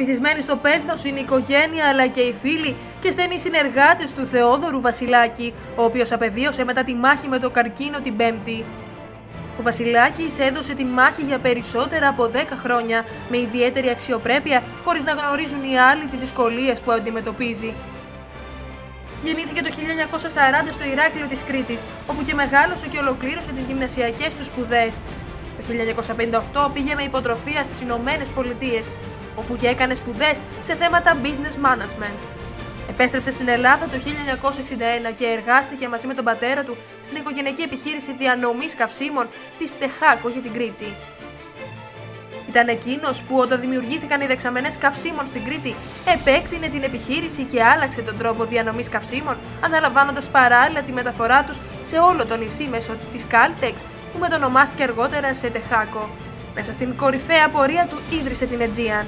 Βυθισμένοι στο πένθος είναι η οικογένεια αλλά και οι φίλοι και στενοί συνεργάτες του Θεόδωρου Βασιλάκη, ο οποίος απεβίωσε μετά τη μάχη με το καρκίνο την Πέμπτη. Ο Βασιλάκης έδωσε τη μάχη για περισσότερα από 10 χρόνια με ιδιαίτερη αξιοπρέπεια, χωρίς να γνωρίζουν οι άλλοι τις δυσκολίες που αντιμετωπίζει. Γεννήθηκε το 1940 στο Ηράκλειο της Κρήτης, όπου και μεγάλωσε και ολοκλήρωσε τις γυμνασιακές του σπουδές. Το 1958 πήγε με υποτροφία στις Ηνωμένες Πολιτείες, όπου και έκανε σπουδές σε θέματα business management. Επέστρεψε στην Ελλάδα το 1961 και εργάστηκε μαζί με τον πατέρα του στην οικογενειακή επιχείρηση διανομής καυσίμων της Τεχάκο για την Κρήτη. Ήταν εκείνος που όταν δημιουργήθηκαν οι δεξαμενές καυσίμων στην Κρήτη, επέκτηνε την επιχείρηση και άλλαξε τον τρόπο διανομής καυσίμων, αναλαμβάνοντας παράλληλα τη μεταφορά τους σε όλο το νησί μέσω της Caltex, που μετονομάστηκε αργότερα σε Τεχάκο. Μέσα στην κορυφαία πορεία του ίδρυσε την Aegean.